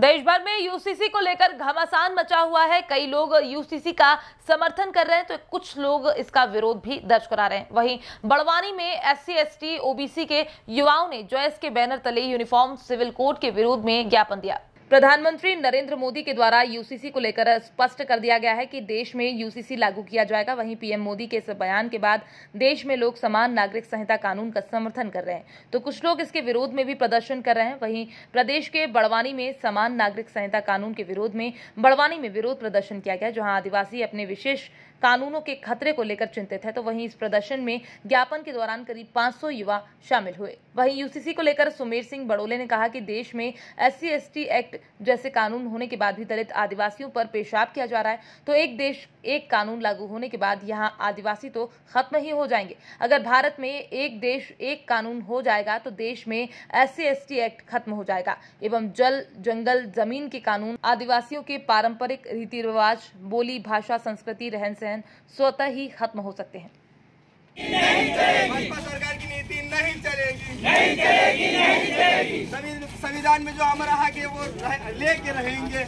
देश भर में यूसीसी को लेकर घमासान मचा हुआ है। कई लोग यूसीसी का समर्थन कर रहे हैं तो कुछ लोग इसका विरोध भी दर्ज करा रहे हैं। वहीं बड़वानी में एस सी ओबीसी के युवाओं ने जॉयस के बैनर तले यूनिफॉर्म सिविल कोड के विरोध में ज्ञापन दिया। प्रधानमंत्री नरेंद्र मोदी के द्वारा यूसीसी को लेकर स्पष्ट कर दिया गया है कि देश में यूसीसी लागू किया जाएगा। वहीं पीएम मोदी के इस बयान के बाद देश में लोग समान नागरिक संहिता कानून का समर्थन कर रहे हैं। तो कुछ लोग इसके विरोध में भी प्रदर्शन कर रहे हैं। वहीं प्रदेश के बड़वानी में समान नागरिक संहिता कानून के विरोध में बड़वानी में विरोध प्रदर्शन किया गया, जहाँ आदिवासी अपने विशेष कानूनों के खतरे को लेकर चिंतित है तो वहीं इस प्रदर्शन में ज्ञापन के दौरान करीब 500 युवा शामिल हुए। वहीं यूसीसी को लेकर सुमेर सिंह बड़ोले ने कहा कि देश में एस सी एक्ट जैसे कानून होने के बाद भी दलित आदिवासियों पर पेशाब किया जा रहा है तो एक देश, एक कानून लागू होने के बाद यहाँ आदिवासी तो खत्म ही हो जाएँगे। अगर भारत में एक देश, एक कानून हो जाएगा तो देश में एस सी एक्ट खत्म हो जाएगा। एवं जल, जंगल, ज़मीन के कानून, आदिवासियों के पारंपरिक रीति रिवाज बोली, भाषा, संस्कृति रहन सहन स्वतः ही खत्म हो सकते हैं। भाजपा सरकार की नीति नहीं चलेगी। नहीं चलेगी नहीं चलेगी। संविधान में जो हमारा हक है वो लेके रहेंगे।